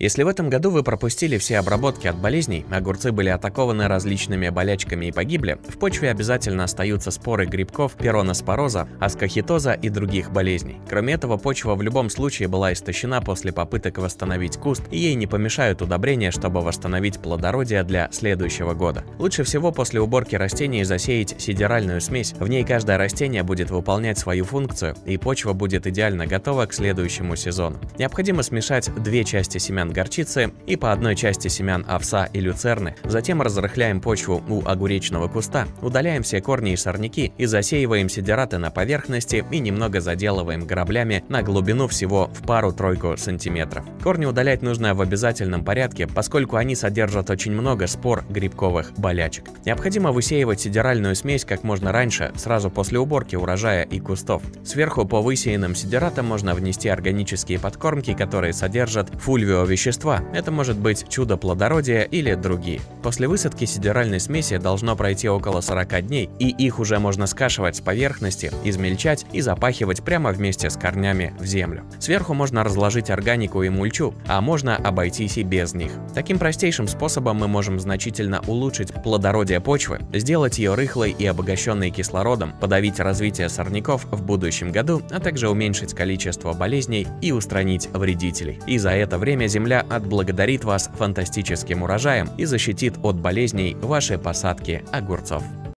Если в этом году вы пропустили все обработки от болезней, огурцы были атакованы различными болячками и погибли, в почве обязательно остаются споры грибков, пероноспороза, аскохитоза и других болезней. Кроме этого, почва в любом случае была истощена после попыток восстановить куст, и ей не помешают удобрения, чтобы восстановить плодородие для следующего года. Лучше всего после уборки растений засеять сидеральную смесь. В ней каждое растение будет выполнять свою функцию, и почва будет идеально готова к следующему сезону. Необходимо смешать две части семян горчицы и по одной части семян овса и люцерны. Затем разрыхляем почву у огуречного куста, удаляем все корни и сорняки и засеиваем сидераты на поверхности и немного заделываем граблями на глубину всего в пару-тройку сантиметров. Корни удалять нужно в обязательном порядке, поскольку они содержат очень много спор грибковых болячек. Необходимо высеивать сидеральную смесь как можно раньше, сразу после уборки урожая и кустов. Сверху по высеянным сидератам можно внести органические подкормки, которые содержат фульвиовещества вещества. Это может быть чудо плодородия или другие. После высадки сидеральной смеси должно пройти около 40 дней, и их уже можно скашивать с поверхности, измельчать и запахивать прямо вместе с корнями в землю. Сверху можно разложить органику и мульчу, а можно обойтись и без них. Таким простейшим способом мы можем значительно улучшить плодородие почвы, сделать ее рыхлой и обогащенной кислородом, подавить развитие сорняков в будущем году, а также уменьшить количество болезней и устранить вредителей. И за это время земля земля отблагодарит вас фантастическим урожаем и защитит от болезней ваши посадки огурцов.